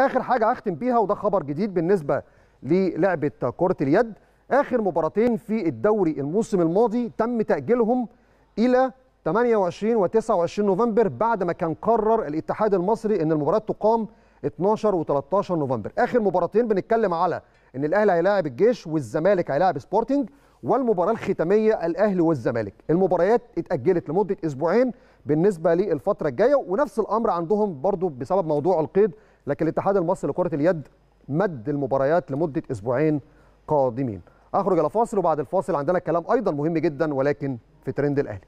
آخر حاجة هختم بيها وده خبر جديد بالنسبة للعبة كرة اليد. آخر مباراتين في الدوري الموسم الماضي تم تأجيلهم إلى 28 و29 نوفمبر بعد ما كان قرر الاتحاد المصري إن المباراة تقام 12 و13 نوفمبر. آخر مباراتين بنتكلم على إن الأهلي هيلاعب الجيش والزمالك هيلاعب سبورتنج والمباراة الختامية الأهلي والزمالك. المباريات اتأجلت لمدة أسبوعين بالنسبة للفترة الجاية ونفس الأمر عندهم برضو بسبب موضوع القيد لكن الاتحاد المصري لكرة اليد مد المباريات لمدة أسبوعين قادمين. أخرج إلى فاصل وبعد الفاصل عندنا كلام أيضا مهم جدا ولكن في ترند الأهلي.